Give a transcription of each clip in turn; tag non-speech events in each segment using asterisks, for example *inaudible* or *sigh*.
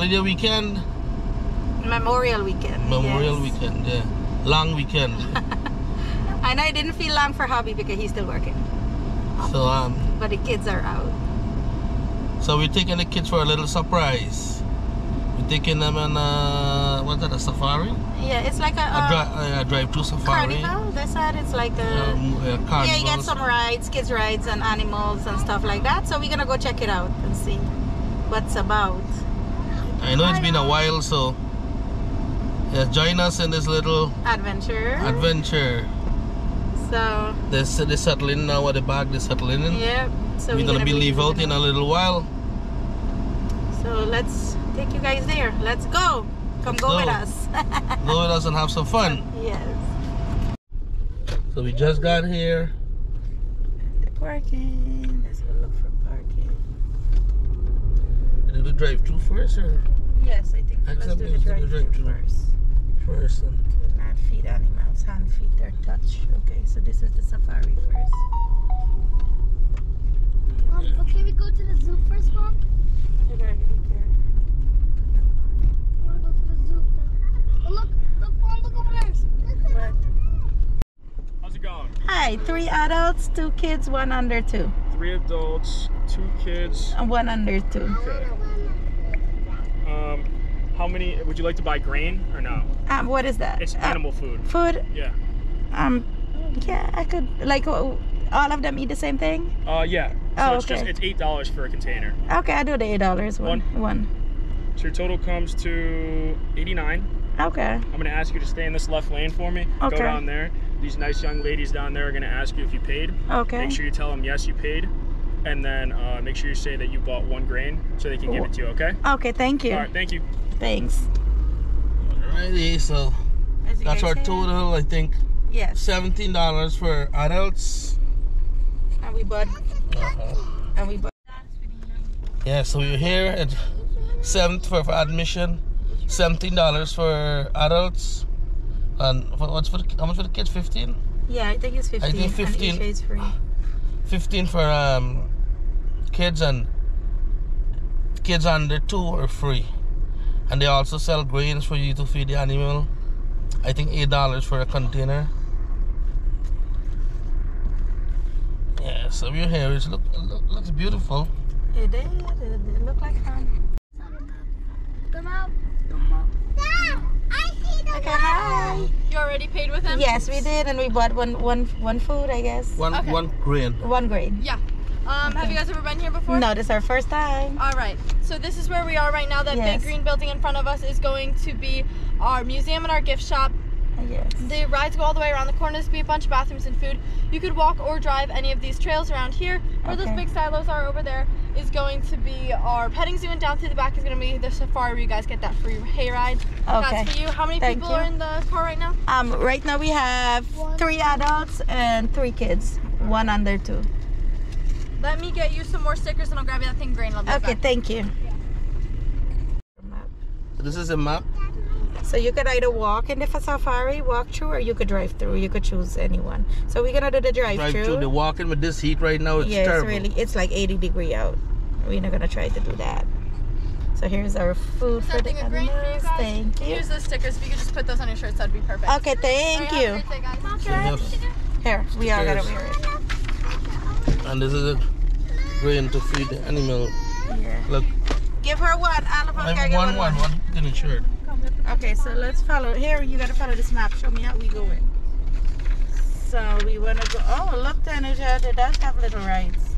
holiday weekend, Memorial weekend. Memorial yes. weekend, yeah. Long weekend. *laughs* I know it didn't feel long for Hobby because he's still working, so, um, but the kids are out. so we're taking the kids for a little surprise. We're taking them on, uh, what's that, a safari? Yeah, it's like a, A, dri- a drive-through safari. carnival. They said it's like a. Um, uh, Yeah, you get some rides, kids rides and animals and stuff like that. So we're gonna go check it out and see what's about. I know it's been a while, so yeah, join us in this little Adventure. adventure. so They're, they're settling now at the back, they're settling in. yeah. So we're gonna be leave out leaving in a little while. So let's take you guys there. Let's go. Come Let's go, with us. *laughs* Go with us and have some fun. yes. So we just got here. The parking. Let's go look for parking. Did we drive through first or Yes, I think let's Accept do it, the let's do the drive drive-thru. first. first? uh, Do not feed animals. Hand feed their touch. Okay, so this is the safari first. Mom, but can we go to the zoo first, Mom? You gotta be careful. I want to go to the zoo. Oh, look, look, Mom, look over there. What? How's it going? Hi, three adults, two kids, one under two. Three adults, two kids. And one under two. Okay. Um, how many? Would you like to buy grain or no? Um, what is that? It's Uh, animal food. food. Yeah. Um, yeah, I could like uh, all of them eat the same thing. Uh, yeah. So Oh, it's just okay. it's eight dollars for a container. Okay, I do the eight dollars one. One. So your total comes to eighty nine. Okay. I'm gonna ask you to stay in this left lane for me. Okay. Go down there. These nice young ladies down there are gonna ask you if you paid. Okay. Make sure you tell them yes, you paid, and then uh, make sure you say that you bought one grain so they can give it to you. Okay. Okay, thank you. All right. Thank you. Thanks. Alrighty, so that's our total. I think Yes. seventeen dollars for adults. And we bought. Uh-huh. And we bought. Yeah, so we're here at seventh for, for admission, seventeen dollars for adults, and for, what's for the, how much for the kids? Fifteen. Yeah, I think it's fifteen. I think And 15. each is free. 15 for um kids and kids under two are free and they also sell grains for you to feed the animal i think eight dollars for a container yeah so we're here it look, look looks beautiful It did. It look like fun. Come out. Dad, I see the Okay, hi. You already paid with him? Yes, we did, and we bought one, one, one food, I guess. one Okay. one grain One grain. Yeah. Um, have you guys ever been here before? No, this is our first time. All right. So this is where we are right now. That Yes. big green building in front of us is going to be our museum and our gift shop. Yes. The rides go all the way around the corners to be a bunch of bathrooms and food. You could walk or drive any of these trails around here. Where those big silos are over there is going to be our petting zoo, and down through the back is going to be the safari where you guys get that free hayride. Okay. That's for you. How many Thank people you. are in the car right now? Um, right now we have three adults and three kids. One under two. Let me get you some more stickers, and I'll grab you that thing green. I'll be Okay, back. thank you. this is a map So you could either walk in the safari, walk through, or you could drive through. You could choose anyone. So we're gonna do the drive, through. drive through. through the walking with this heat right now it's yeah, terrible it's really it's like 80 degree out. We're not gonna try to do that. So here's our food for the thing for you animals. Thank you. Use the stickers. If you could just put those on your shirts, that'd be perfect. Okay, thank All right, you. have great day, guys. So. Here, we are gotta wear it. And this is a grain to feed the animal Yeah. look Give her one. All of us I gotta have get one one one in the shirt Okay, so let's follow. Here, you gotta follow this map. Show me how we going. So we wanna go. Oh, look, Tanuja, it does have little rides.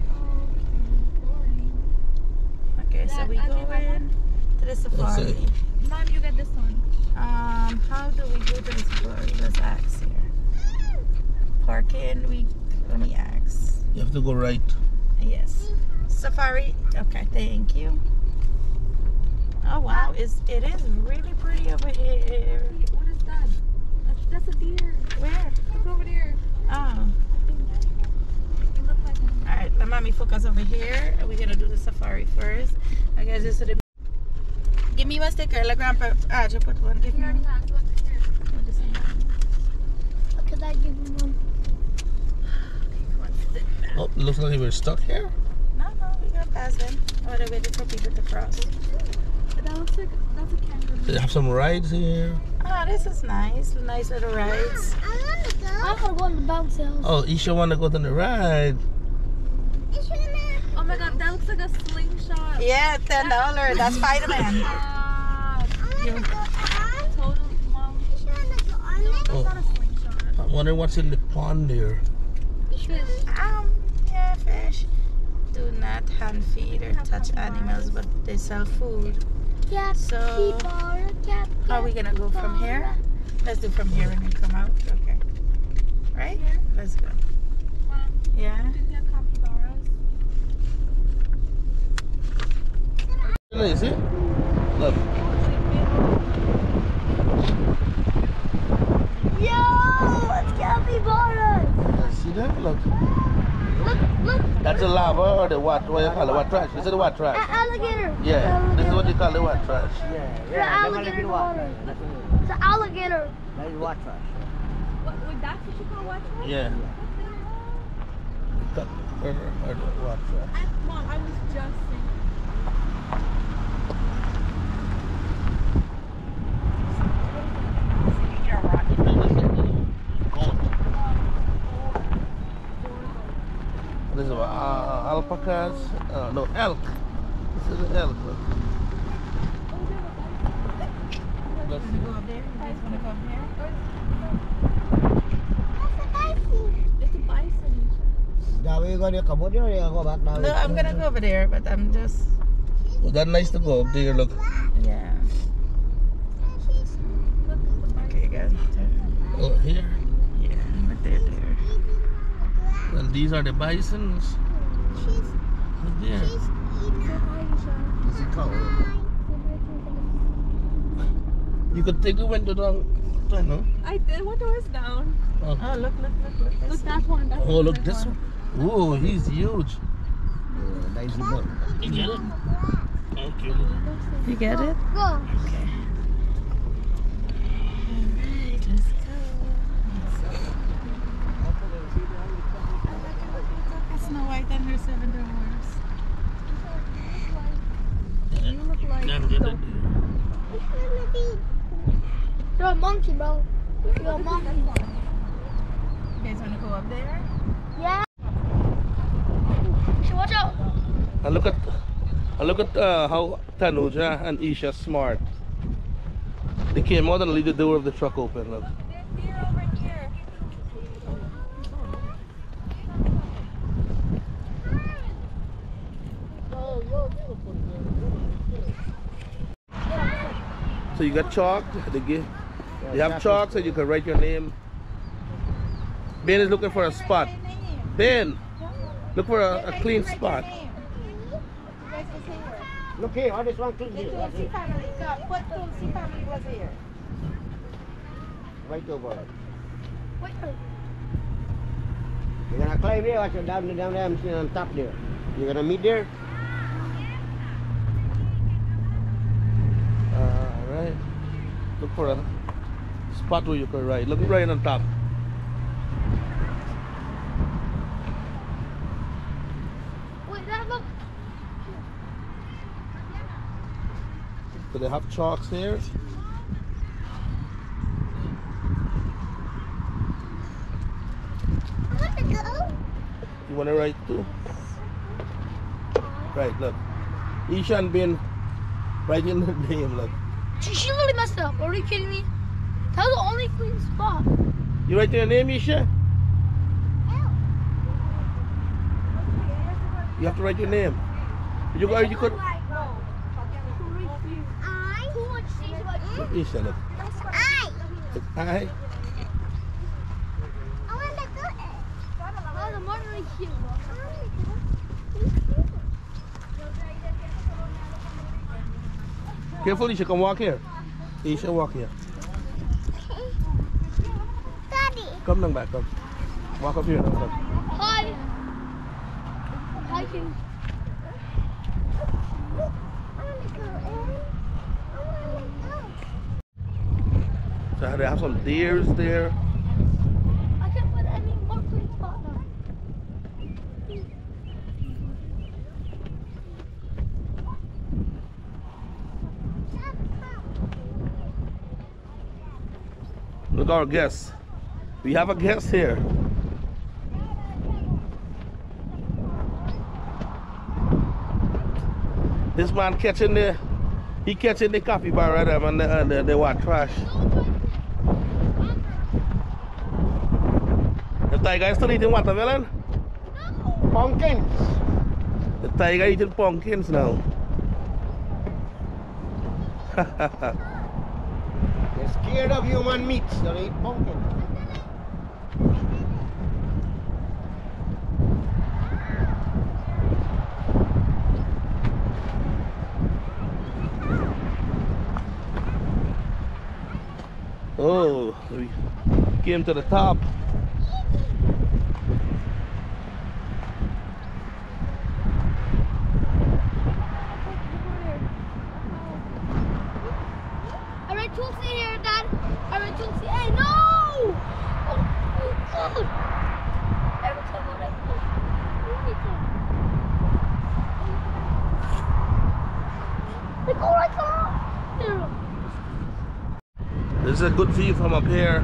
Okay, so we go in to the safari. it. Mom, you get this one. Um, how do we go to the safari? Let's ask here. Parking, we let me ask. You have to go right Yes. Safari. Okay, thank you. Oh wow, it's it is really pretty over here. What is that? That's, that's a deer. Where? Look over there. Oh. You look like. All right, let mommy focus over here. We're gonna do the safari first. I guess this is the. Give me one sticker. Let grandpa. Ah, just put one. Give me. already one. has one here. What is it? Could I give him one? Looks like we're stuck here. No, no, we got past them. Oh, they're waiting for people to cross. That looks like that's a kangaroo. They have some rides here. Oh, this is nice. Nice little rides. I want to go. I want to go on the bounce house. Oh, Isha wanna go on the ride. It's gonna. Oh my god, that looks like a slingshot. Yeah, ten dollar. That's Spider Man. Wow. I want to go on. Totally, mom. It's gonna go on. Oh, Not a slingshot. I wonder what's in the pond there. Um, yeah, fish. Do not hand feed or touch animals, but they sell food. Cat, So, capybara, cat, are we gonna go from here? Let's do from here and then come out. Okay. Right? Let's go. Yeah. Do they have capybaras? You see? Look. Yo, it's capybaras. See that? Look. Look, look, That's a lava or the what? What do you call it? What trash? This is the what a- trash? alligator. Yeah, this is what you call the what trash. The alligator in the water. It's an alligator. That is What, trash. would that's what you call what trash? Yeah. Cut- Or, or the what trash. I, mom, I was just thinking. This is what, uh, alpacas. Uh, no, elk. This is an elk. Look. Let's see. Go up there. You guys wanna go up here? It's a bison. Dawi ko niya kamot yun, niya ako bak dawi. No, I'm gonna go over there, but I'm just Oh, that nice to go up there. Look. yeah. Okay, guys. Oh, here. Yeah, but they're there. And these are the bisons. Look there. You could take the window down. I know. I did. What door is down? Oh. Oh, look, look, look, look. Look, This that one. That's Oh, the look this one. Oh, he's huge. Dahil si Bon. You get it? Okay. You get it? Go. Alright, let's go. Snow White and her seven dwarfs. You look like Can't get it. You're a monkey, bro. You're a monkey. You guys wanna go up there? Yeah. So watch out. And look at, and look at uh, how Tanuja and Isha smart. They came out and leave the door of the truck open. Look. There's deer over here. So you got chalk. They give. They have chalk so you can write your name. Ben is looking for a spot. Ben, look for a, a clean spot. Look here, oh, this one clean here. What Tulsi family was here? Right over. Wait. You're gonna climb there, watch down, down there, I'm sitting on top there. You're gonna meet there? Alright. Look for a spot where you can ride. Look right on top. Wait, that look. So they have chalks here. I want to go. You wanna ride too? Right, look. Ishan been writing the *laughs* name, look. She, she literally messed up. Are you kidding me? That was the only clean spot. You write your name, Isha? You have to write your name. You or you could I. Isha, look. I. Look, I. I want to go. Oh, the more really cute. Careful, Isha, come walk here. Isha, walk here. Daddy. Come down back, come. Walk up here now, come. Hi. Hi, King. I want to go in. I want to go. So they have some deers there. I can't put any more clean spot now. Our guest. We have a guest here. This man catching the he catching the capybara right there and the, and the, the what trash. The tiger is still eating watermelon? Pumpkins. The tiger eating pumpkins now. *laughs* *laughs* They're scared of human meats. They eat pumpkin. oh, we came to the top. I read Tulsi here, Dad. I read Tulsi. Hey, no! Oh, oh, God. Every time I read They go right there. This is a good view from up here.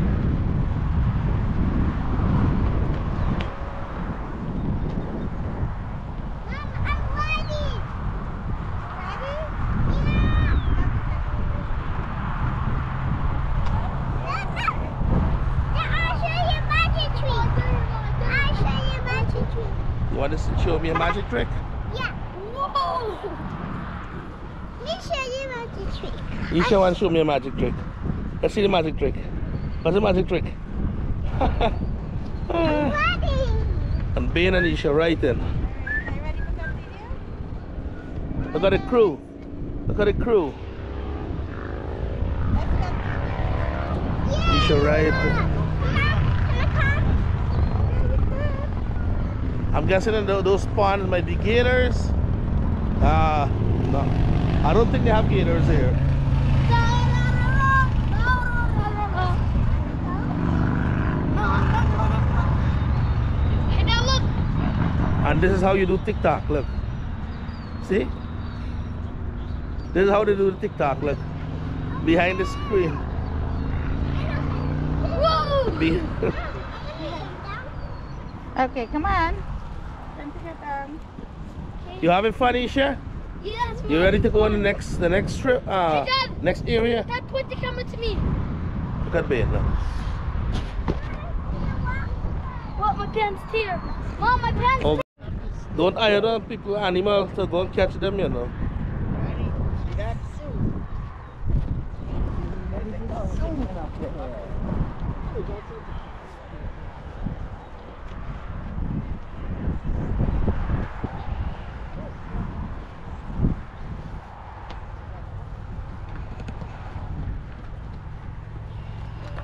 Mom, I'm ready. Yeah! Did I show you a magic trick! I'll show you a magic trick! You want us to show me a magic trick? Whoa! Let *laughs* me show you magic trick. Isha want to show me a magic trick. Let's see the magic trick. What's the magic trick? Ready? and Ben and Isha right in. Are you ready for some video? Look at the crew. Look at the crew. Isha right. I'm guessing that those spawns might be gators. Uh, no. I don't think they have gators here. Hey, now look. And this is how you do TikTok. Look. See? This is how they do the TikTok. Look. Behind the screen. Whoa! Be- *laughs* Okay, come on. Time to get down. you having fun, Isha? Yes, You ready to go on the next the next trip? Uh, Dad. next area? Dad, point the camera to me. Look at Ben. Look. What, my pants tear. Mom, my pants Oh, don't hire them people, animals to go and catch them, you know.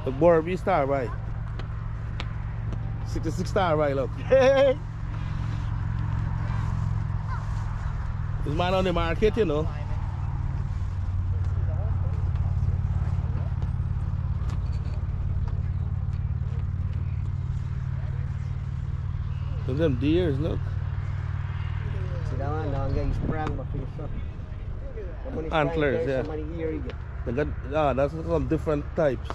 The Borby star, right? 66 star, right? Look. *laughs* This man on the market, you know. Look at them deers, look. See that one? That one getting sprung by face up. Antlers, yeah. Somebody ear you get. They got, ah, that's some different types.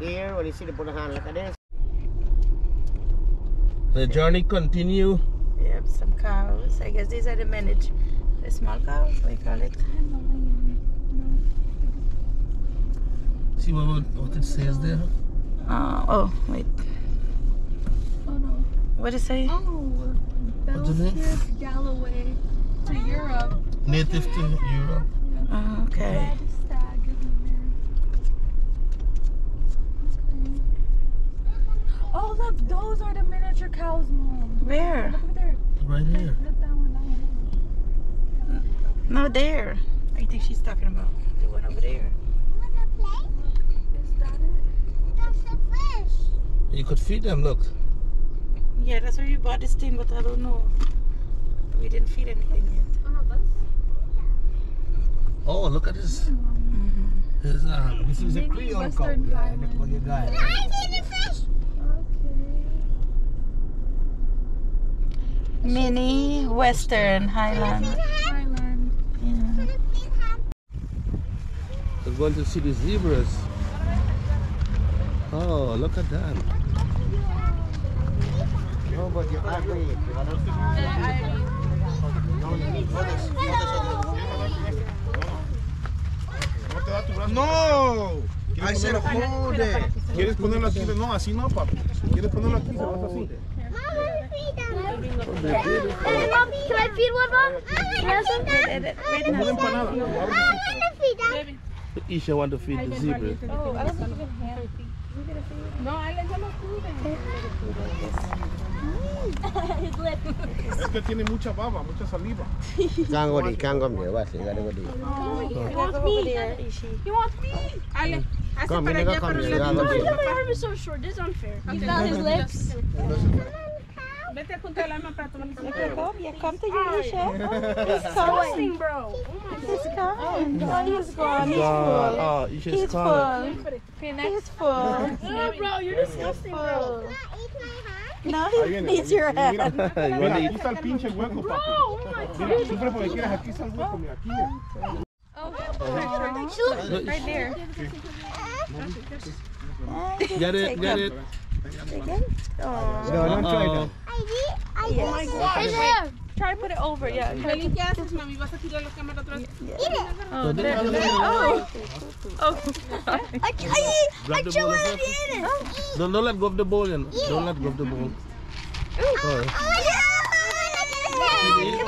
Here, when you see the put a hand like this. The journey continue. Yep, some cows. I guess these are the miniature, the small cows, what you call it. See what, what it says there? Uh, oh, wait. What did it say? Oh, What's the name? Galloway to Europe. Native to Europe. Oh, okay. Red stag is in there. Okay. Oh, look, those are the miniature cows, Mom. Where? Look there. Right here. Look that one, that one. No, there. I think she's talking about the one over there. Is that it? That's a fish. You could feed them, look. Yeah, that's where you bought this thing, but I don't know. We didn't feed anything yet. Oh, no, that's. Oh, look at this. This, um, This is a Mini Creole cow. Yeah, Highland. look what you got. I see the fish. Okay. Mini Western Highland. Highland. Yeah. we're going to see the zebras. Oh, look at that. No, but you can't. You wanna- No. I said hold it. ¿Quieres ponerlo aquí? No, así no, papi. ¿Quieres ponerlo aquí? Se lo hace así. Hey, Mom, can I feed one, Mom? Can I have some? Como una empanada. Lo abres así. Isha want to feed the zebra. Es que tiene mucha baba, mucha saliva. Can't go there. Can't come there. What's it? You gotta go there. He wants me. He wants me. Ale, hace Come, para nigga, allá, come. pero You le gotta digo, go there. My arm is so short. This is unfair. He's got his lips. Vete a juntar la alma para tomar Come, yeah, come to your you, Isha. Disgusting, bro. He's oh coming. Oh, he's gone. He's full. oh, Isha's He's full. He's full. No, bro, you're disgusting, bro. No, he needs your Mira, hand. Mira, aquí está el pinche hueco, papi. Oh my Mira, sufre porque quieres, aquí está el hueco, mira, aquí. mira. Oh, right there. Get it, get it. Oh. No, don't try Uh-oh. that. Oh it's here. Try to put it over, yeah. Meli, ¿qué haces, mami? ¿Vas a tirar la cámara atrás? So there- Oh. Oh. oh. oh I, I, I, Grab the chew bowl it of and eat it. Don't, don't let go of the bowl, you. Don't let go of the bowl. Sorry. Come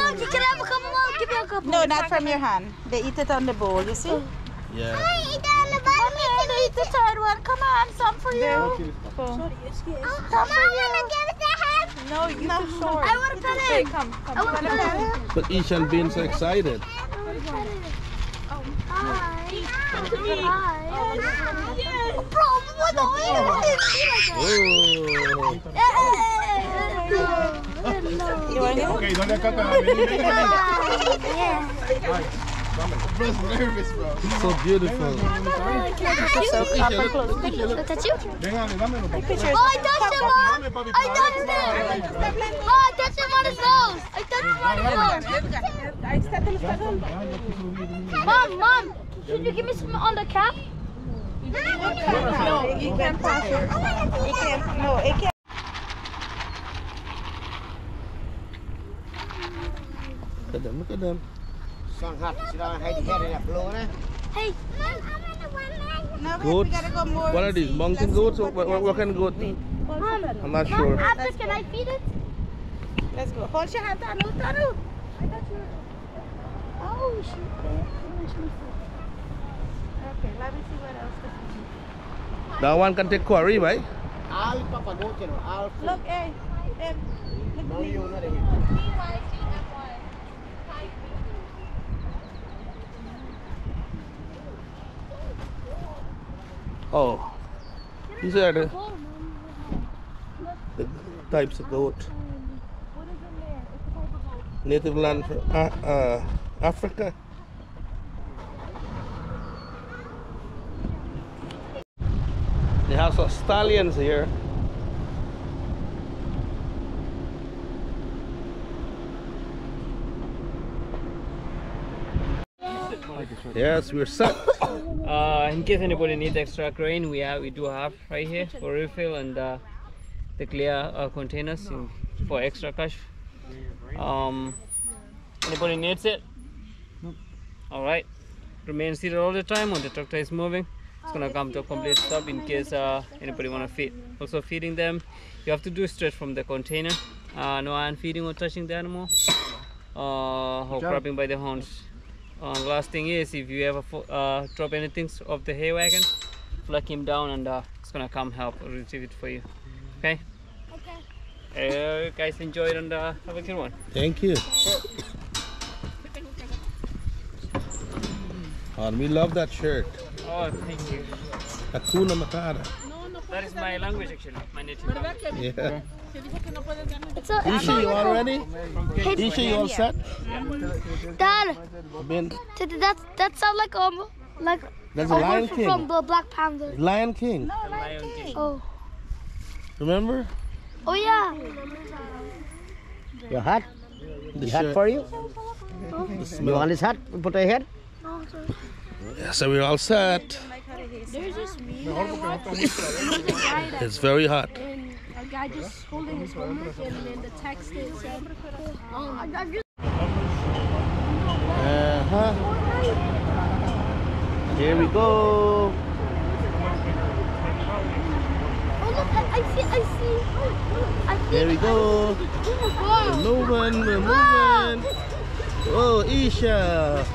on, can I have a couple more? Give me a couple. No, not from your hand. They eat it on the bowl, you see? Yeah. eat it on the bottom. Come here, eat the third one. Come on, some for you. Come for you. give it to him. No, you no. too short. I want to pet him. Come, come. I want to pet him. But Isha and being so excited. Hi. Hi. Bro, what the Oh. You want to Ok, ¿dónde acá Vení, vení, vení. So beautiful. So up close. Touch you? Venga, dámelo, papi. Oh, I touched him, Mom. I touched him. Oh, I touched him on his nose. I touched him on his nose. Mom, Mom, should you give me some on the cap? No, you can't pass it. It can't. No, it can't. Look at them, look at them. Sun hot. Sit down and hide the head in that blow, eh? Hey. No, wait, Goats. we gotta go more. What are these? Mountain goats? Or what, what, what kind of goat? Mom, I'm not Mom, sure. after, can I feed it? Let's go. Hold your hand, Tanu, Tanu. Oh, shoot. Okay, let me see what else. That one can take quarry, right? All papa goat, you know. All food. Look, hey, hey. No, you not here. Oh. These are the, the types of goat. Native land for uh, uh, Africa. They have some stallions here. Yes, we're set. *coughs* Uh, in case anybody needs extra grain, we have we do have right here for refill and uh, the clear uh, containers in, for extra cash. Um, anybody needs it? Nope. All right. Remain seated all the time when the tractor is moving. It's gonna come to a complete stop in case uh, anybody wanna feed. Also feeding them, you have to do straight from the container. Uh, no hand feeding or touching the animal, uh, or grabbing by the horns. Uh, last thing is, if you ever uh, drop anything off the hay wagon, flag him down and uh, it's gonna come help retrieve it for you. Okay? Okay. Uh, you guys enjoy it and uh, have a good one. Thank you. Oh, we love that shirt. Oh, thank you. Hakuna Matata. That is my language actually, my native language. Yeah. It's a, Isha, you all ready? Isha, you all set? Dad, Ben, th- th- that that sounds like um like that's a word Lion from, King. from the Black Panther. Lion King. Lion King. Oh, Remember? oh yeah. Your hat? The The hat shirt. for you? The You want this hat? Put on your head? No. Yeah, so we're all set. There's this meme I watched. There's a guy that It's very hot. And a guy just holding his homework and then the text is I, just Uh-huh. Here we go. oh look I, I see I see I Here we go. We're moving, we're moving. Oh, Isha.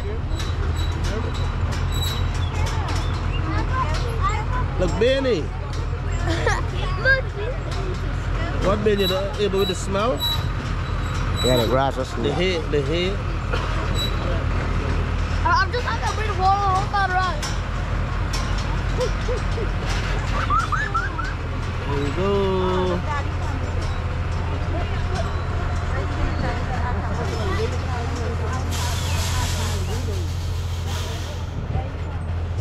Look, Benny. *laughs* look What Benny? The, able with the smell? Yeah, the grass was The head, the head. I- uh, I'm just I'm gonna bring the water home about right Here we go.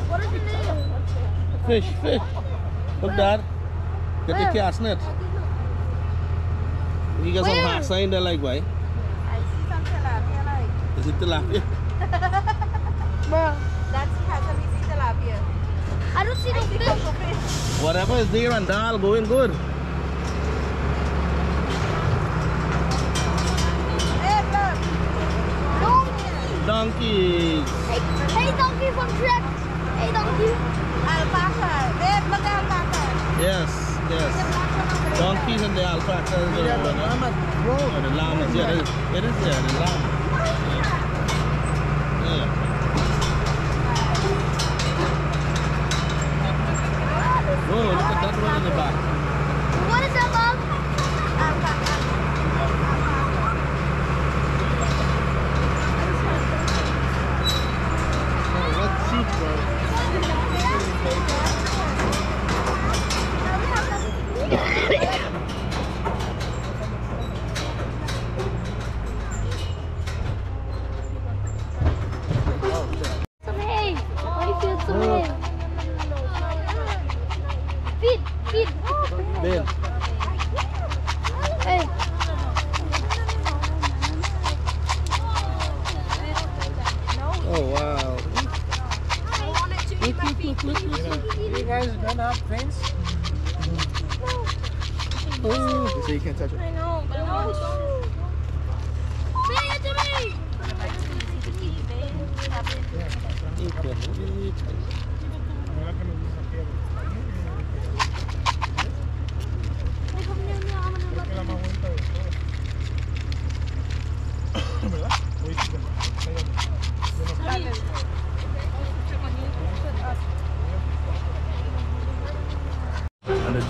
what is the name Fish, fish. Look, Dad. Get the cast net. You got some Where? hot sign there, like, why? I see some tilapia like. Is it tilapia? *laughs* bro That's because we see tilapia. I don't see no fish Whatever is there and dal going good. Hey, look. donkey hey, hey donkey from Shrek hey donkey Alpaca. Babe, look at alpaca. Yes, yes. Donkeys and the alpacas. Or the, or the llamas. Yeah, it is, it is there, the llama.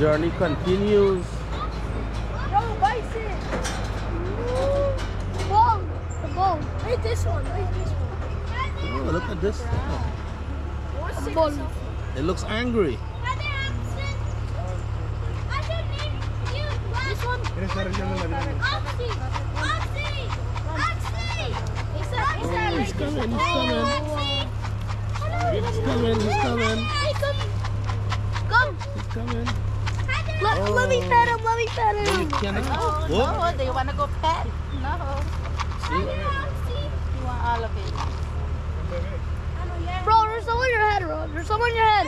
Journey continues. Yo, bison. The ball. The ball. Wait, this one. Wait, this one. Oh, look at this. The ball. It looks angry. This one. ¿Quieres estar arreglando la vida? Oxy. Oxy. Oxy. It's a, it's a, He's coming, he's coming. He's He's coming, he's coming. Come. He's coming. Let, let me pet him. Let me pet No, you him. cannot. Oh, Whoa. no, they want to go pet? No. See? You want all of it. Bro, there's some on your head, bro. There's some on your head.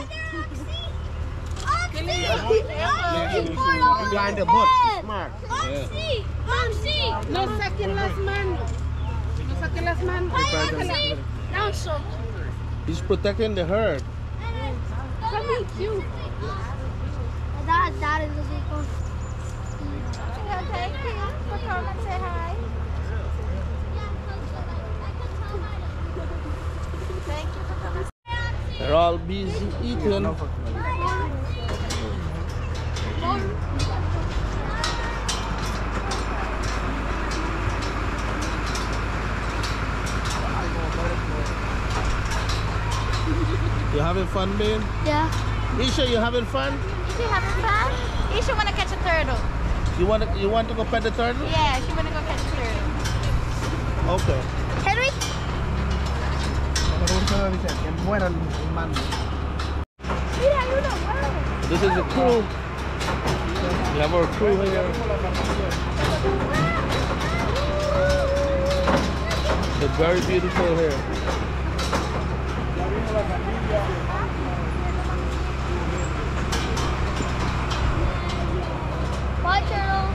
Behind the butt. Smart. Yeah. No saquen las manos. No saquen las manos. Now so. He's protecting the herd. Something cute. That, that is a big one. Thank you for coming and say hi. Thank you for coming. They're all busy eating. You having fun, man? Yeah. Isha, you having fun? Is she having fun? Isha want to catch a turtle. You want to, you want to go pet the turtle? Yeah, she want to go catch a turtle. Okay. Henry? Que muera el mando. Mira, hay uno nuevo. This is the crew. We have our crew here. It's very beautiful here. Bye, turtle.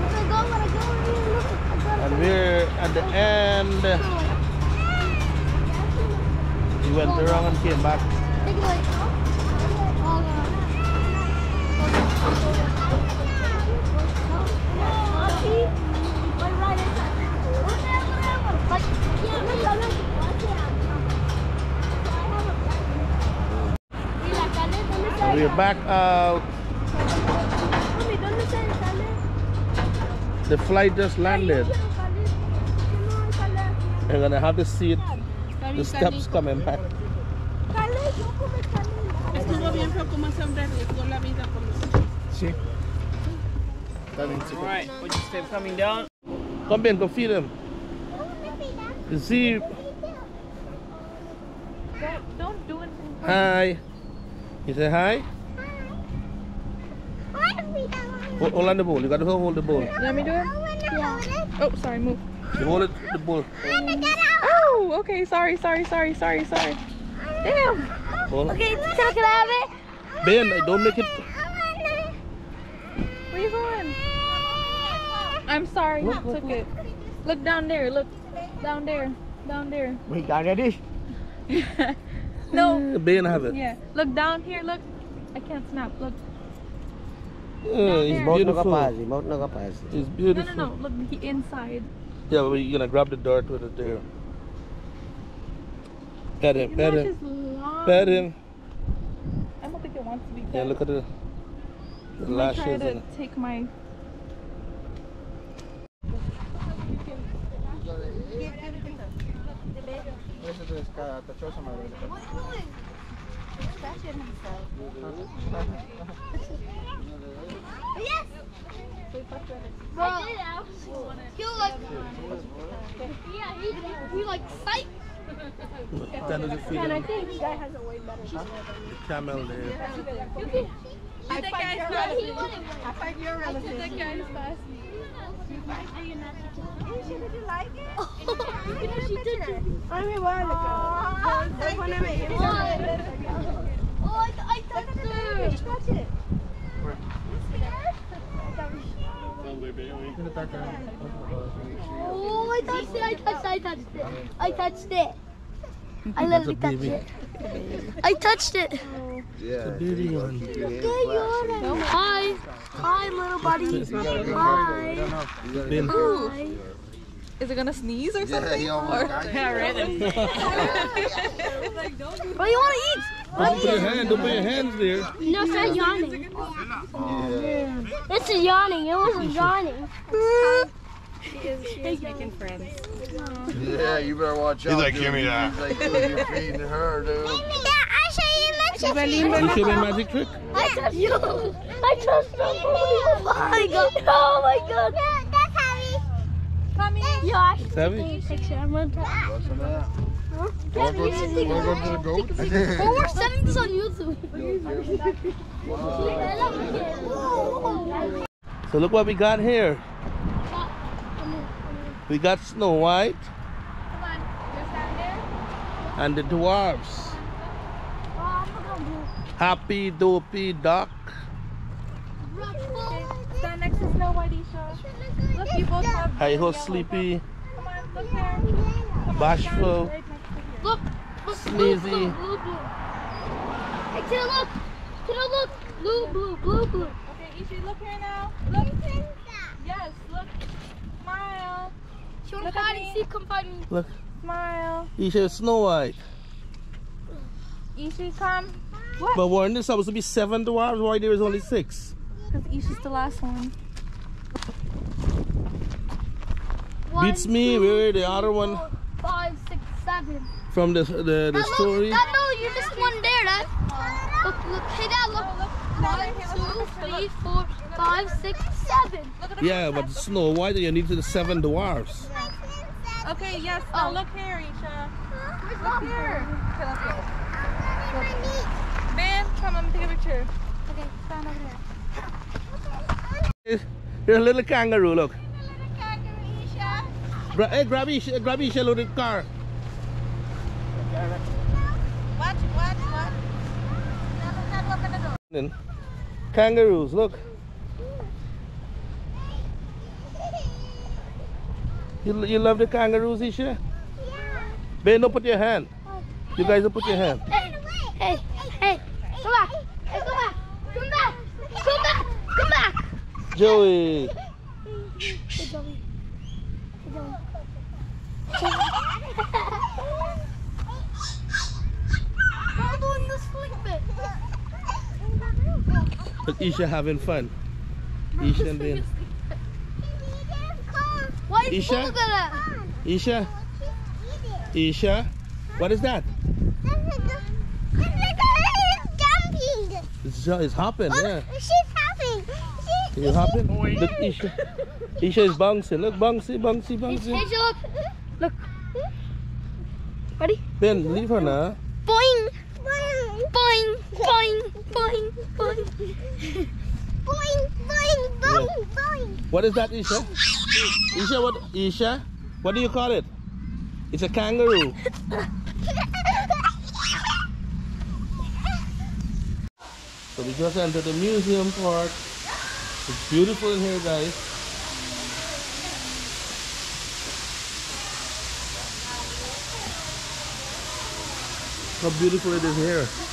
When I go, when I go over here, look, I got And we're at the end. We went around and came back. Take it away. Oh, And we're back out. The flight just landed. We're gonna have to see it. The steps coming back. Estuvo bien fue como siempre arriesgó la vida por nosotros. Sí. Está bien, chico. Alright, watch your step coming down. Come in, go feed him. You see, Don't do anything. hi. You say hi? Hold, hold on the bowl. You gotta hold the bowl. Let me do it. Oh, sorry, move. You hold it, the bowl. Oh, okay. Sorry, sorry, sorry, sorry, sorry. Damn. Hold on. Okay, so can I have it? Ben, don't make it. Where you going? I'm sorry. Look, took it. Look down there. Look down there. Down there. We got it. No. Ben have it. Yeah. Look down here. Look. I can't snap. Look. Oh, it's Boat beautiful. nakapasi, boat nakapasi. It's No, beautiful. no, no. Look he- inside. Yeah, but you're gonna grab the dart with it there. Pet him, pet him, pet him. I don't think it wants to be pet. Yeah, look at the, the I'm gonna lashes. try to And, take my. Ese es catachosa, madre. Yes. Bro, he was like, yeah, he, he like psych. that is a And I feeling. think this guy has a way better. The camel there. I think I Yeah, he wanted I think you're relative. That guy is fast. Did you like it? she did it. I mean, why Oh, I, I touched it. Touch it. Oh, I touched it. I touched it. I touched it. I touched it. *laughs* I literally touched it. I touched it. Yeah. The beauty one. Hi. Hi, little buddy. Hi. Hi. Is it gonna sneeze or something? or What do *laughs* oh, you want to eat? Don't put your hand, don't put your hands there. No, start yawning. This is yawning. It wasn't yawning. Yeah, you better watch out. He's like, dude. give me that. He's like, dude, you're feeding her, dude. Yeah, I show you my You show me a magic trick? I touched you. I touched you. Oh my god. Oh my god. That's heavy. Come here. Yeah, I should take a picture. I'm gonna try. Oh, we're on YouTube. So look what we got here. We got Snow White and the dwarfs. Happy Dopey Doc. Stand you. Hi ho Sleepy. Bashful. Look, look, Sneezy. blue, blue, blue, blue. Hey, Tara, look. Tara, look. Blue, blue, blue, blue. Okay, Ishi, look here now. Look. Yes, look. Smile. She wanna Look at hide and me. seek, come find me. Look, Smile. he says Snow White. Ishi, come. What? But weren't there supposed to be seven dwarfs? Why there is only six? Because Ishi's the last one. One, Beats me. Where the other one four, Five, six, seven. From the the, the Dad, story? Look, Dad, no, you're just one there, Dad. Look, look. Hey, Dad, look. One, two, three, four, five, six, seven. Yeah, but Snow White, you need the seven dwarfs. Okay, yes. Oh. Now look here, Isha. Look here. Okay, let's go. Ben, come on, take a picture. Okay, stand over there. Here's *laughs* a little kangaroo, look. Gra- hey, grab Isha, grab Isha loaded car. What? What? Then, Kangaroos, look. You, you love the kangaroos, Isha? Ben, don't put your hand. You guys don't put your hand. Hey, hey, hey, come back. Hey, come back. Come back. Come back. Come back. Joey. Hey, Joey. Hey, Joey. I'm doing this flick bit. Look, Isha having fun. Isha and Ben. Is Isha? Isha? that? Isha, Isha, what is that? It's, it's hopping, oh, yeah. She's hopping. You hopping? Oh, look, Isha. Isha is bouncing. Look, bouncy, bouncy, bouncy. Hey, look. Look. Ready? Ben, leave her now boing, boing, boing, boing. boing, boing, boing, boing. What is that, Isha? Isha, what? Isha, what do you call it? It's a kangaroo. so we just entered the museum park. It's beautiful in here, guys. How beautiful it is here.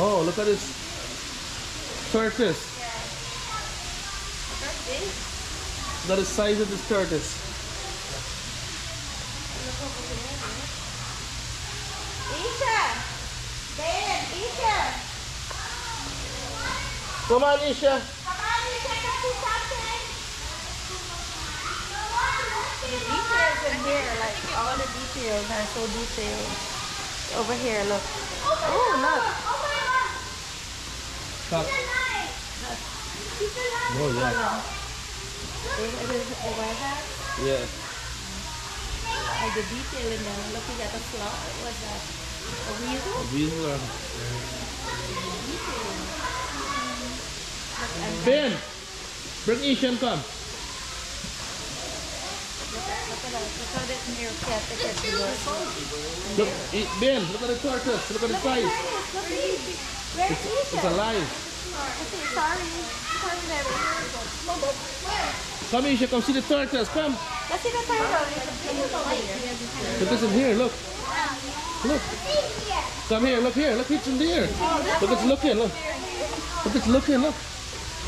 Oh, look at this tortoise. Look at the size of this tortoise. Isha. Ben. Isha. Come on, Isha. Come on, Isha. Come see something. The details in here, like all the details are so detailed. Over here, look. Oh, look. Stop. Oh, yeah. It is a? Yeah. All the detail and then looking at the floor, what that? A weasel? A weasel. Yeah. Ben! Bring Asian come. Look, Ben, look at the tortoise, look at the size. Where's It's Isha? alive. Sorry. Sorry, never. Come, Isha, come see the tortoise. Come. Let's see the turtle. Look, it's in here. Look. Look. Come here. Look here. Look, it's in there. Look, it's looking. Look. Look, it's looking. Look.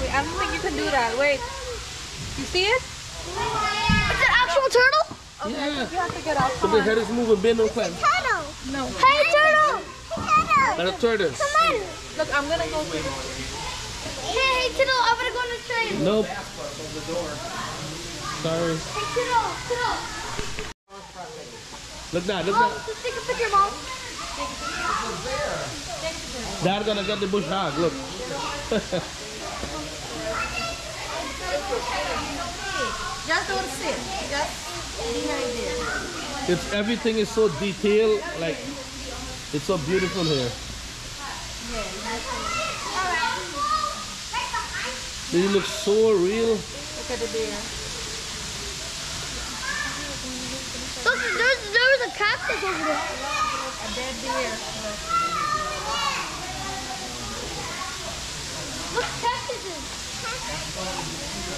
Wait, I don't think you can do that. Wait. You see it? It's an actual turtle? Yeah. You have to get out. But the head is moving. Ben, don't climb. Turtle. No. Hey, turtle. Turtle. And a tortoise. Come on. Look, I'm gonna go through. Hey, hey, turtle. I'm gonna go on the train. Nope. Sorry. Hey, turtle. Turtle. Look that. Look Mom, that. just take a picture, mom. Dad gonna get the bush hog. Look. *laughs* Just don't sit. Just be right it's everything is so detailed. Like it's so beautiful here. They look so real. Look at the bear. Look, there's, there's a cactus over there. A dead bear. Look, cactuses.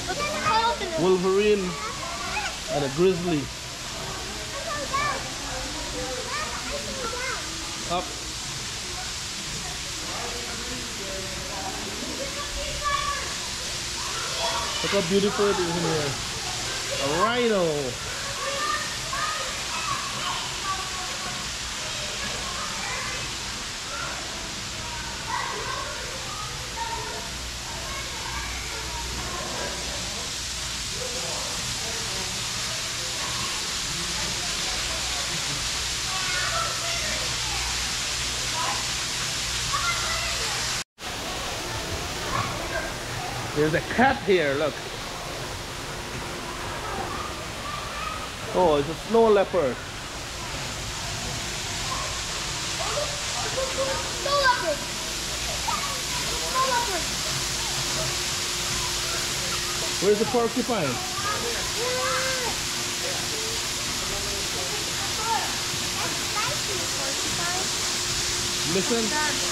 Look, skeleton. Wolverine and a grizzly. Up. Look how beautiful it is in here. A rhino. There's a cat here, look. Oh, it's a snow leopard. Where's the porcupine? Listen.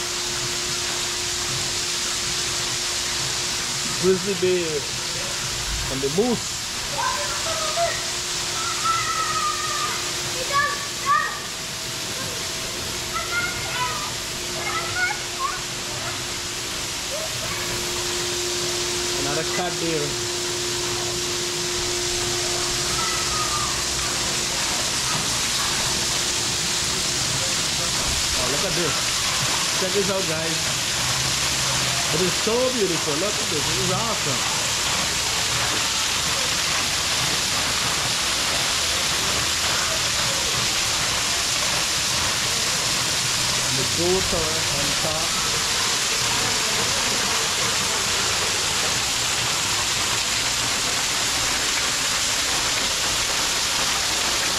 Grizzly bear and the moose. Another cat there. Oh, look at this. Check this out, guys. It is so beautiful. Look at this. This is awesome. And the goats are on top.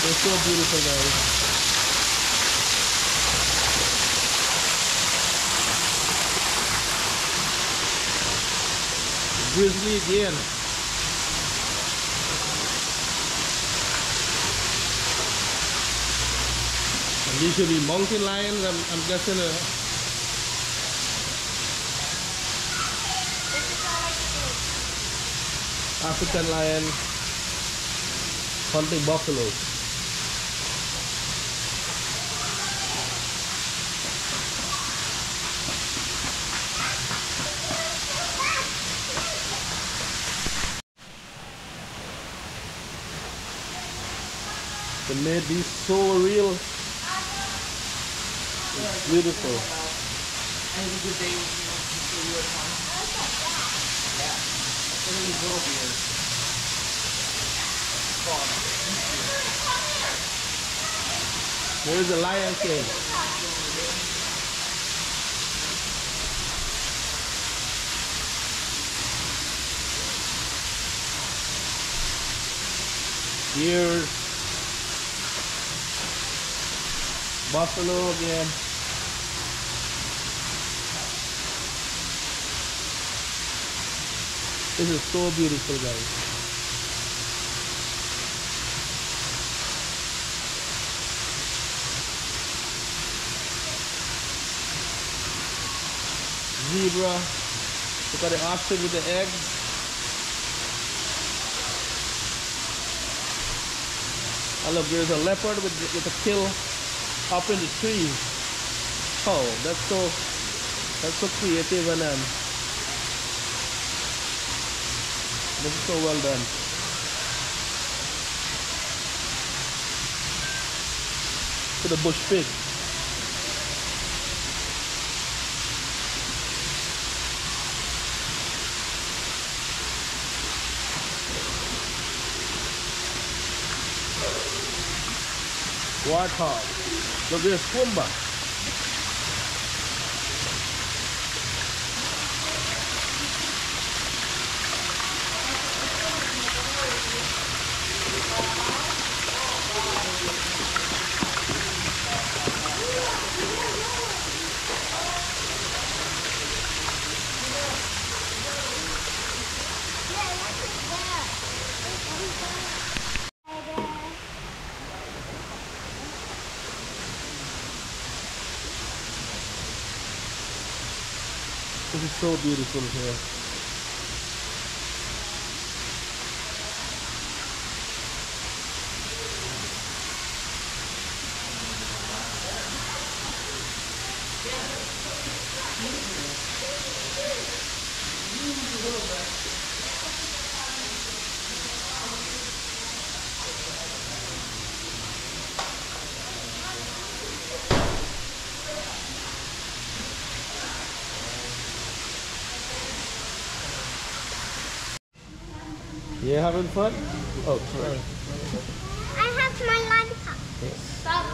They're so beautiful, guys. Grizzly again. And should be mountain lions, I'm, I'm guessing. Uh, African lion hunting buffaloes. Made these so real. It's beautiful. Where's the Lion King? Here's Buffalo again. This is so beautiful, guys. Zebra. Look at the ostrich with the eggs. I look, there's a leopard with, with a kill up in the tree. Oh, that's so that's so creative and um, this is so well done. To the bush pig. Warthog. Look, there's beautiful here. You having fun? Oh, sorry. I have my lollipop. Stop.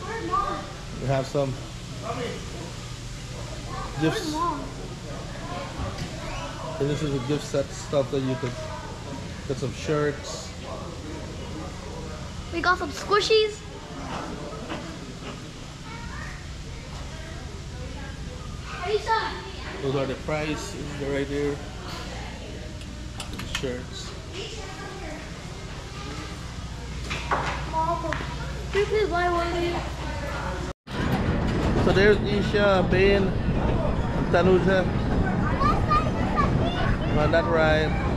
Where's mom? Have some gifts. And this is a gift set stuff that you could get some shirts. We got some squishies. Those are the prices they're right there. Shirts. Mom, can you please buy one of these? So there's Isha, and Tanuja on that ride.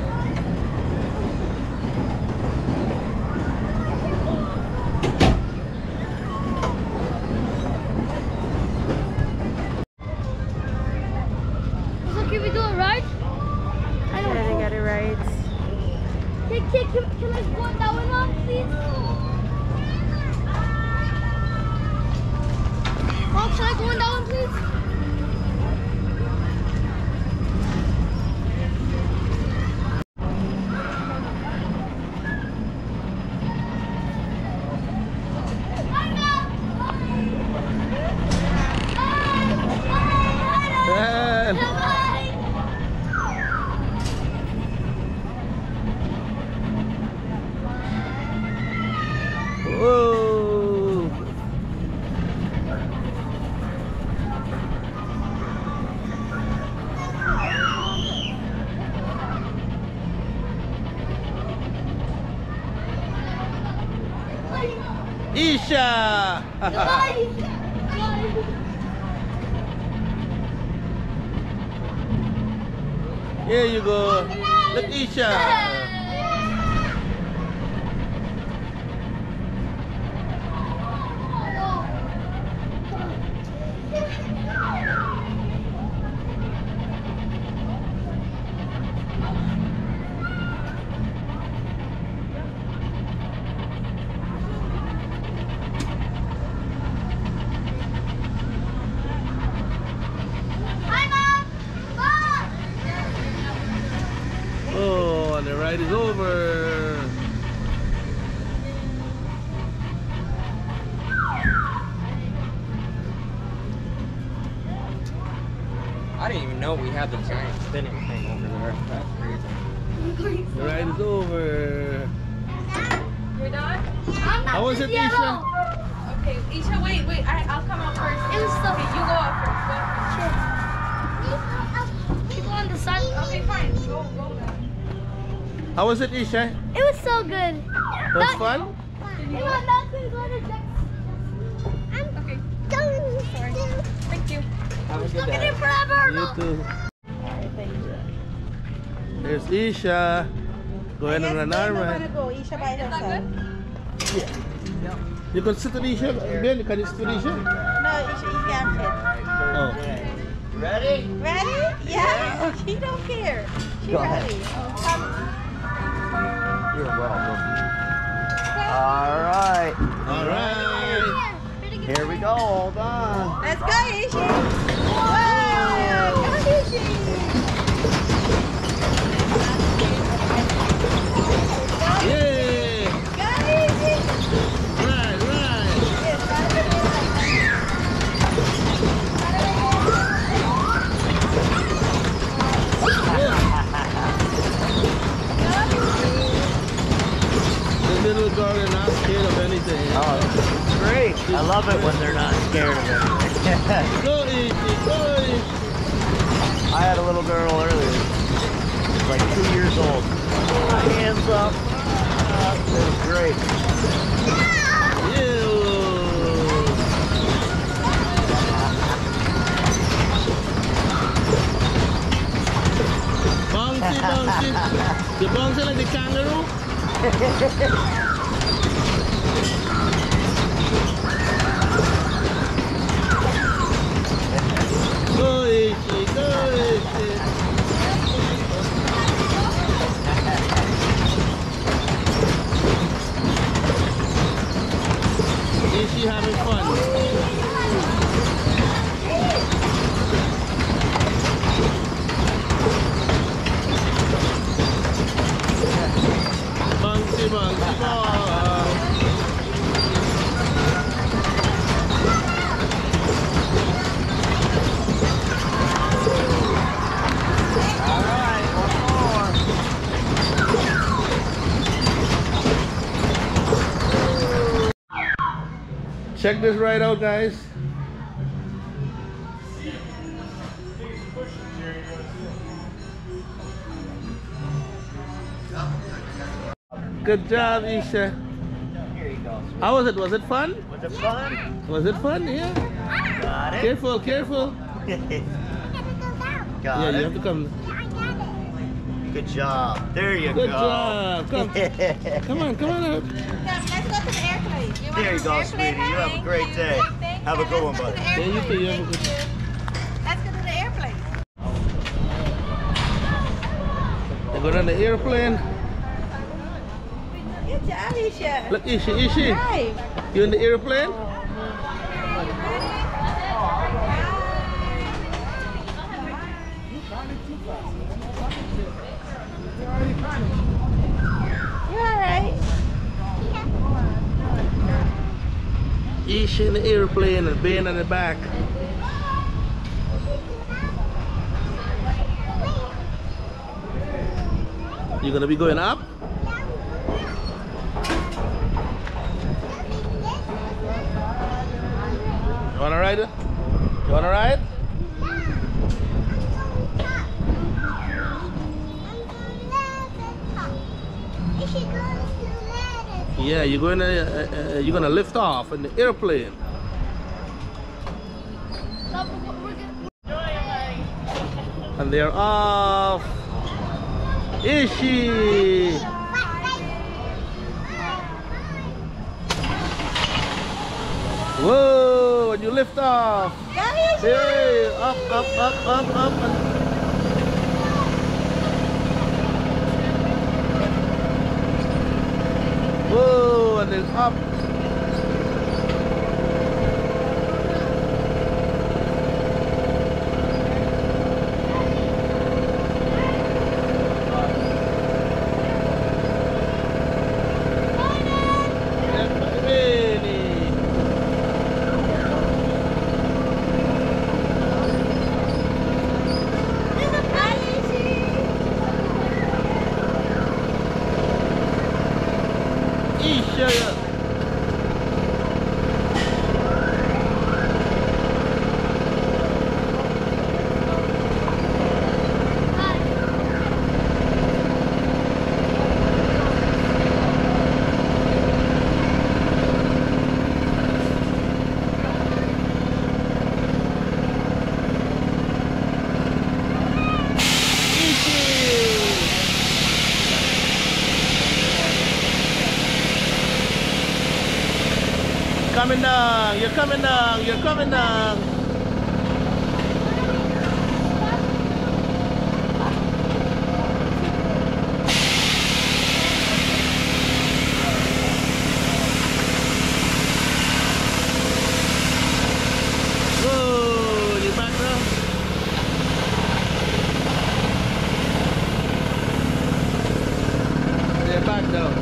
Here you go. Look, You can sit with Isha. Ben, can you sit with Isha? No, Isha, you can't fit. Oh. Ready? Ready? Yeah. She don't care. She Go ahead. ready. Oh, come. You're welcome. All right. All right. Here we go. Hold on. Let's go, Ishi. Whoa! Go, Ishi. Little girl is not scared of anything. Oh, great. I love it when they're not scared of anything. Go Ishi, go Ishi. I had a little girl earlier. She's like two years old. Hands up. It was great. Bouncy, bouncy. *laughs* You bouncy like the kangaroo? ハハハハ! Check this right out, guys. Good job, Isha. Here you go. How was it? Was it fun? Was it fun? Was it fun? Yeah. Got it. Careful, careful. *laughs* Got yeah, it. you have to come. Good job. There you Good go. job. Come. *laughs* Come on, come on out. There you go, sweetie. You have a great day. Have a good one, buddy. Yeah, you too. You have a good. Let's go to the airplane. They go on the airplane. Good job, Isha. Look, Ishi, Ishi. Right. You in the airplane? You alright? Ishi in the airplane and Ben on the back. You gonna be going up? You wanna ride it? You wanna ride? Yeah, you're gonna uh, uh, you're gonna lift off in the airplane. And they're off. Ishi. Whoa! And you lift off. Hey, up, up, up, up, up. Whoa! And then up. Really? Isha. Coming down, you're coming down, you're coming down. Whoa, you back now? They're back down.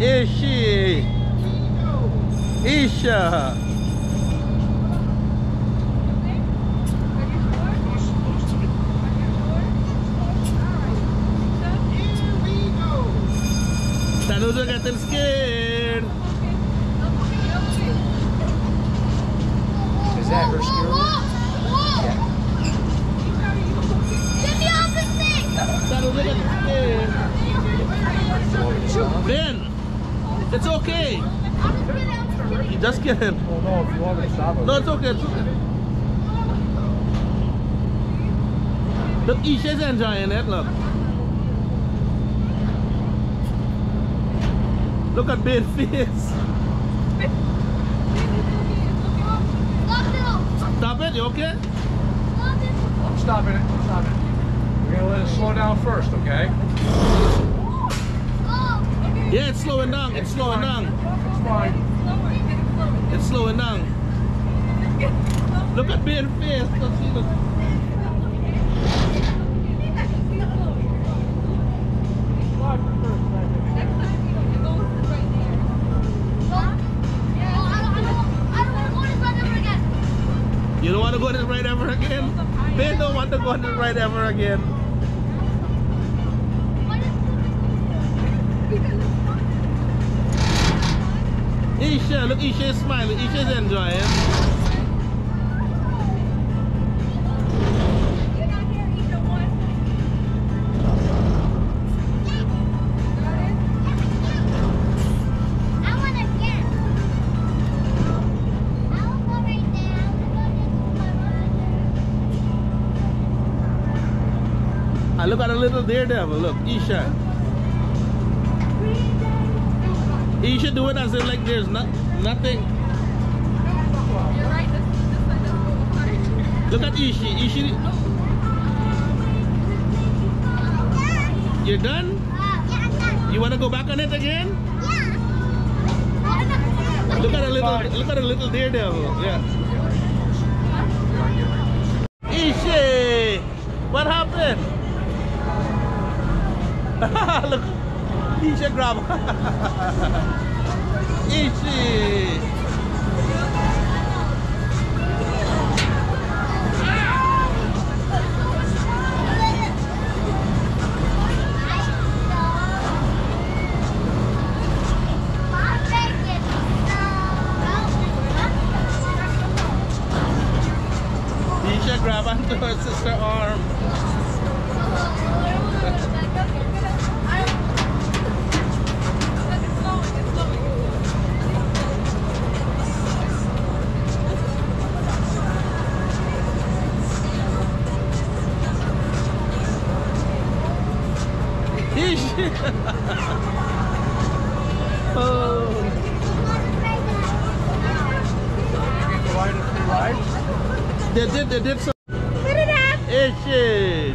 Ishi. Isha. Saludos are getting scared. Is that her Get me off this thing! Saludos are getting scared. Ben, it's okay. You just get him. Oh no, if you want me to stop it. No, it's okay. It's okay. Look, Isha's enjoying it. Look. *laughs* Look at Ben's face. Stop it. You okay? I'm stopping it. I'm stopping it. We're gonna let it slow down first, okay? Yeah, it's slowing down. It's slowing down. It's fine. It's slowing down. Look at Ben's face. Look, see, look. You don't want to go on this ride ever again? Ben don't want to go on this ride ever again. Isha, look, Isha is smiling. Isha is enjoying. Daredevil. Look, Isha. Isha do it as if like there's not, nothing. You're right. Look at Ishi. Ishi. You're done? You want to go back on it again? Look at a little, look at a little daredevil. Yeah. Ishi, what happened? *laughs* look, Isha grab. *laughs* Ishi. Oh. They did, they did some. Put it up. Ishi.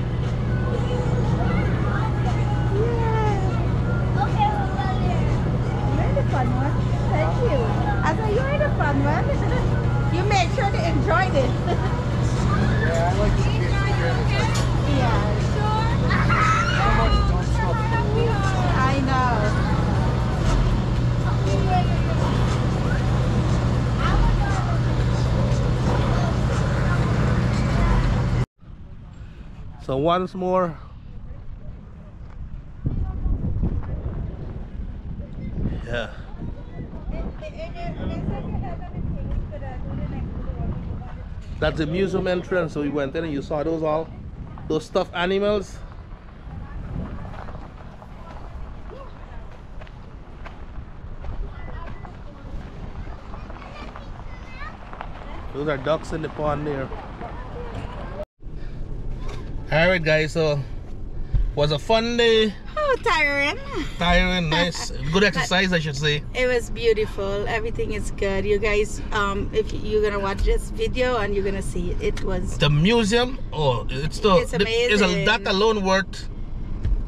You're the fun one. Thank you. I said you're the fun one. you made sure to enjoy this. Yeah, I like the kids together. yeah. So much dumb stuff in the world. I know. So once more. Yeah. That's the museum entrance. So we went in and you saw those all, those stuffed animals. Those are ducks in the pond there. Alright guys, so was a fun day, Oh, tiring. tiring, *laughs* nice, good exercise I should say. It was beautiful. Everything is good. You guys, um, if you're gonna watch this video and you're gonna see it, it was The museum, oh, it's still, It's the- is a, that alone worth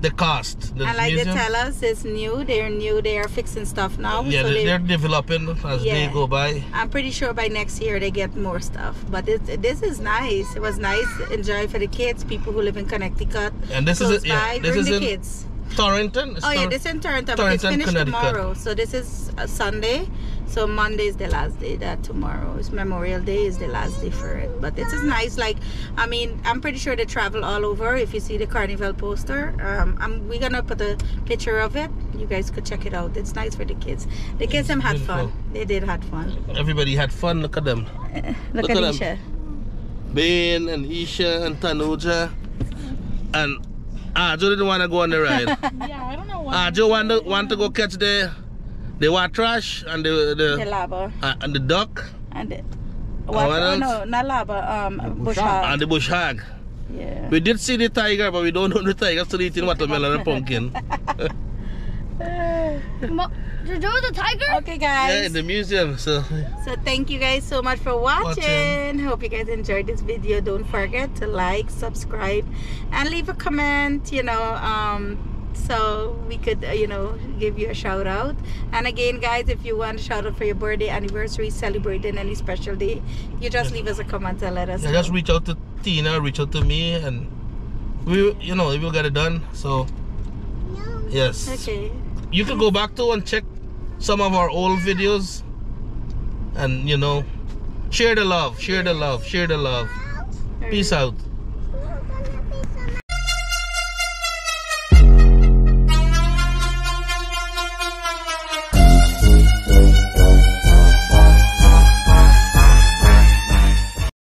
the cost. The and like museum, they tell us, it's new. They're new. They are fixing stuff now. yeah, so they, they, they're developing as they go by. I'm pretty sure by next year they get more stuff. But it, this is nice. It was nice. Enjoy for the kids, people who live in Connecticut. And this is it, yeah, by, this bring is the in kids. Torrington. Oh yeah, this is in Torrington, but it's finished tomorrow. So this is a Sunday. So Monday is the last day. That tomorrow is Memorial Day. Is the last day for it. But this is nice. Like, I mean, I'm pretty sure they travel all over. If you see the carnival poster, um, I'm we're gonna put a picture of it. You guys could check it out. It's nice for the kids. The kids them had fun. They did had fun. Everybody had fun. Look at them. *laughs* Look, Look at at them. Isha. Bain and Isha and Tanuja. And Ajo didn't want to go on the ride. *laughs* Yeah, I don't know what. Ajo want to, want to go catch the the white trash and the The the lava uh, and the duck and the, what? what Oh, no, not lava. Um, bush hog. and the bush hog. Yeah. We did see the tiger, but we don't know the tiger still eating *laughs* watermelon and pumpkin. *laughs* *laughs* Mo- To do the tiger? Okay, guys. yeah, guys. in the museum. So So thank you guys so much for watching. Watching. Hope you guys enjoyed this video. Don't forget to like, subscribe, and leave a comment. You know, um, so we could, uh, you know, give you a shout out. And again, guys, if you want a shout out for your birthday, anniversary, celebrating any special day, you just leave us a comment and let us yeah, know. just reach out to Tina, reach out to me, and we, you know, we will get it done. So yes, Okay. you can go back to and check some of our old videos, and you know, Share the love. Share the love. Share the love. Peace out.